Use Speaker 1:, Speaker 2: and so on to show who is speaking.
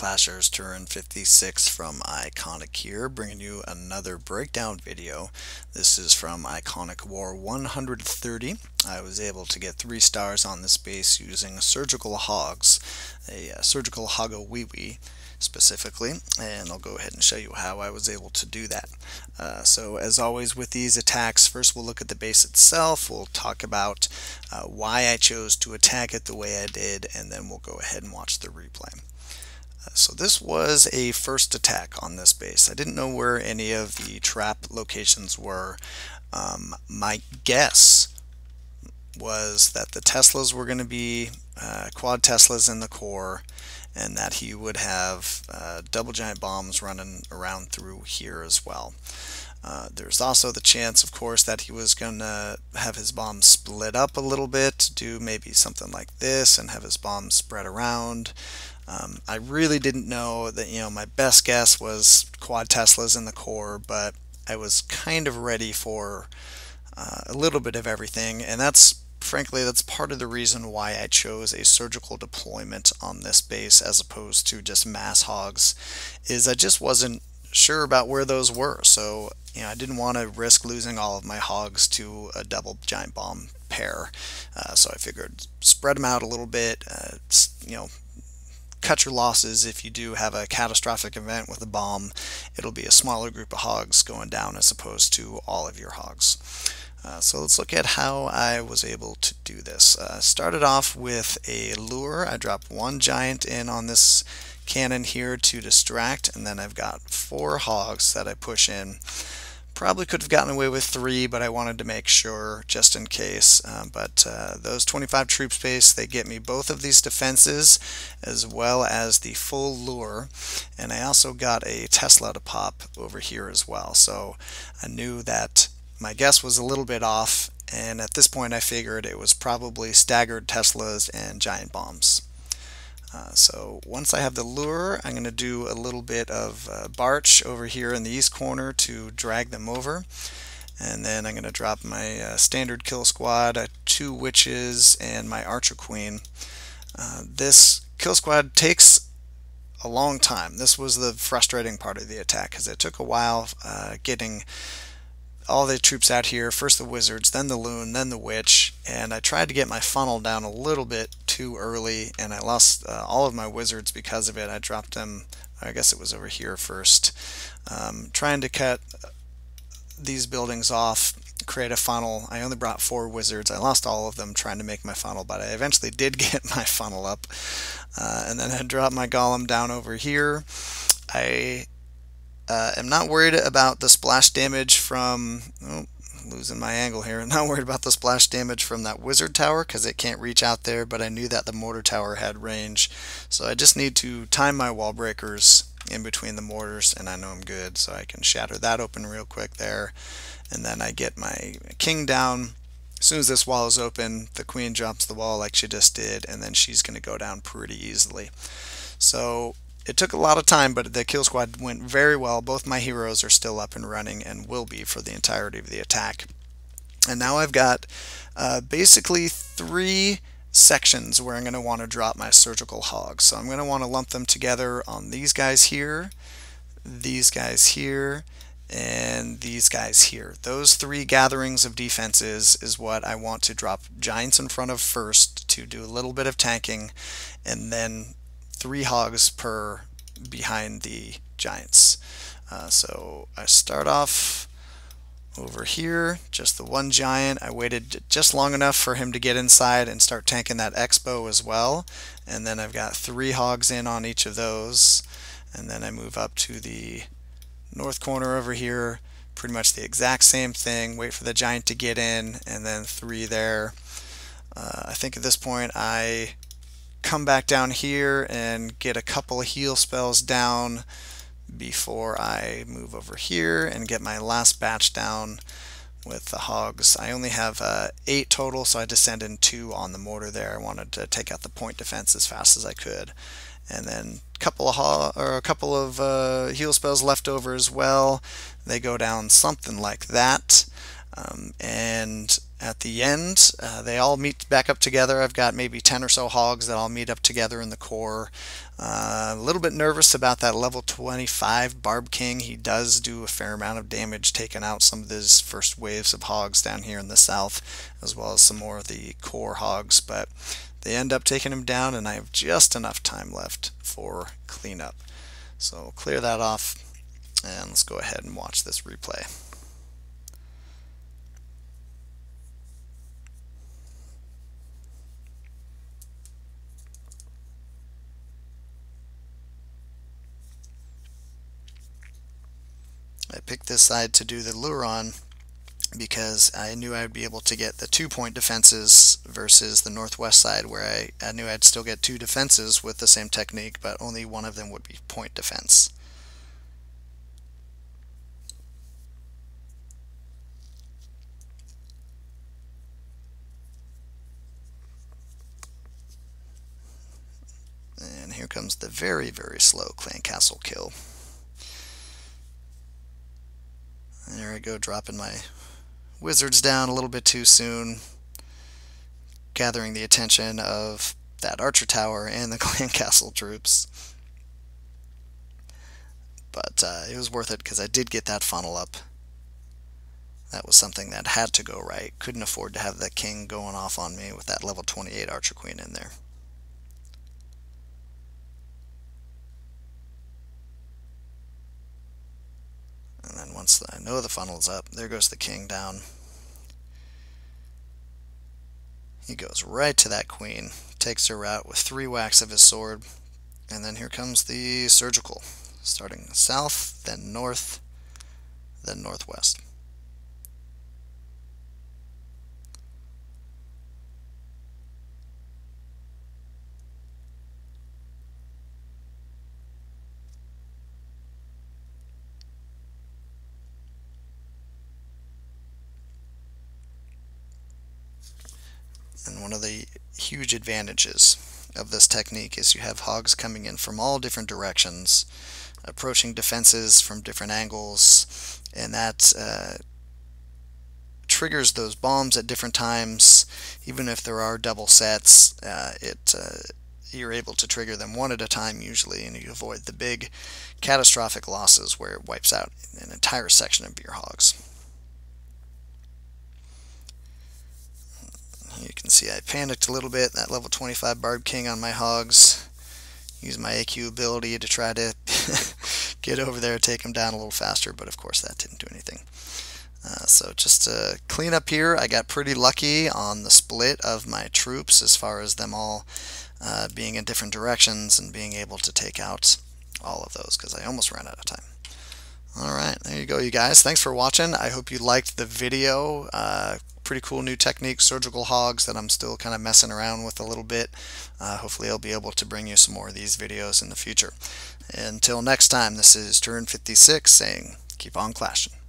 Speaker 1: Clashers Turin56 from iKonik here, bringing you another breakdown video. This is from iKonik War 130. I was able to get three stars on this base using Surgical Hogs, a uh, Surgical Hogowiwi specifically, and I'll go ahead and show you how I was able to do that. Uh, so as always with these attacks, first we'll look at the base itself, we'll talk about uh, why I chose to attack it the way I did, and then we'll go ahead and watch the replay. So this was a first attack on this base. I didn't know where any of the trap locations were. Um, my guess was that the Teslas were going to be uh, quad Teslas in the core and that he would have uh, double giant bombs running around through here as well. Uh, there's also the chance, of course, that he was going to have his bomb split up a little bit, do maybe something like this, and have his bomb spread around. Um, I really didn't know that, you know, my best guess was quad Teslas in the core, but I was kind of ready for uh, a little bit of everything, and that's frankly, that's part of the reason why I chose a surgical deployment on this base as opposed to just mass hogs, is I just wasn't sure about where those were. So, you know, I didn't want to risk losing all of my hogs to a double giant bomb pair. Uh, so I figured spread them out a little bit, uh, you know, cut your losses if you do have a catastrophic event with a bomb. It'll be a smaller group of hogs going down as opposed to all of your hogs. Uh, so let's look at how I was able to do this. Uh, started off with a lure. I dropped one giant in on this cannon here to distract and then I've got four hogs that I push in. Probably could have gotten away with three, but I wanted to make sure just in case. Uh, but uh, those 25 troop space, they get me both of these defenses as well as the full lure. And I also got a Tesla to pop over here as well. So I knew that my guess was a little bit off, and at this point I figured it was probably staggered Teslas and giant bombs. Uh, so once I have the lure, I'm going to do a little bit of uh, barch over here in the east corner to drag them over. And then I'm going to drop my uh, standard kill squad, uh, two witches, and my archer queen. Uh, this kill squad takes a long time. This was the frustrating part of the attack because it took a while uh, getting all the troops out here, first the wizards, then the loon, then the witch, and I tried to get my funnel down a little bit too early, and I lost uh, all of my wizards because of it. I dropped them, I guess it was over here first. Um, trying to cut these buildings off, create a funnel. I only brought four wizards. I lost all of them trying to make my funnel, but I eventually did get my funnel up. Uh, and then I dropped my golem down over here. I uh, am not worried about the splash damage from, oh, losing my angle here, I'm not worried about the splash damage from that wizard tower because it can't reach out there, but I knew that the mortar tower had range. So I just need to time my wall breakers in between the mortars and I know I'm good so I can shatter that open real quick there. And then I get my king down. As soon as this wall is open the queen drops the wall like she just did and then she's going to go down pretty easily. So it took a lot of time, but the kill squad went very well. Both my heroes are still up and running and will be for the entirety of the attack. And now I've got uh, basically three sections where I'm going to want to drop my surgical hogs. So I'm going to want to lump them together on these guys here, these guys here, and these guys here. Those three gatherings of defenses is what I want to drop giants in front of first to do a little bit of tanking and then three hogs per behind the giants. Uh, so I start off over here, just the one giant. I waited just long enough for him to get inside and start tanking that X-bow as well. And then I've got three hogs in on each of those. And then I move up to the north corner over here, pretty much the exact same thing. Wait for the giant to get in, and then three there. Uh, I think at this point I come back down here and get a couple of heal spells down before I move over here and get my last batch down with the hogs. I only have uh, eight total, so I just send in two on the mortar there. I wanted to take out the point defense as fast as I could. And then a couple of or a couple of uh, heal spells left over as well. They go down something like that. Um, and at the end. Uh, they all meet back up together. I've got maybe 10 or so hogs that all meet up together in the core. Uh, a little bit nervous about that level 25 Barb King. He does do a fair amount of damage, taking out some of his first waves of hogs down here in the south, as well as some more of the core hogs, but they end up taking him down, and I have just enough time left for cleanup. So clear that off, and let's go ahead and watch this replay. I picked this side to do the lure on because I knew I would be able to get the two point defenses versus the northwest side where I, I knew I'd still get two defenses with the same technique but only one of them would be point defense. And here comes the very very slow clan castle kill. There I go, dropping my wizards down a little bit too soon, gathering the attention of that archer tower and the clan castle troops. But uh, it was worth it because I did get that funnel up. That was something that had to go right. Couldn't afford to have the king going off on me with that level 28 archer queen in there. And then once I know the funnel's up, there goes the king down. He goes right to that queen, takes her out with three whacks of his sword, and then here comes the surgical, starting south, then north, then northwest. One of the huge advantages of this technique is you have hogs coming in from all different directions, approaching defenses from different angles, and that uh, triggers those bombs at different times. Even if there are double sets, uh, it uh, you're able to trigger them one at a time usually, and you avoid the big catastrophic losses where it wipes out an entire section of your hogs. You can see I panicked a little bit, that level 25 Barb King on my hogs. Use my AQ ability to try to get over there, take him down a little faster, but of course that didn't do anything. Uh, so just to clean up here, I got pretty lucky on the split of my troops as far as them all uh, being in different directions and being able to take out all of those because I almost ran out of time. Alright, there you go you guys. Thanks for watching. I hope you liked the video. Uh, pretty cool new technique, surgical hogs, that I'm still kind of messing around with a little bit. Uh, hopefully I'll be able to bring you some more of these videos in the future. Until next time, this is Turin56 saying, keep on clashing.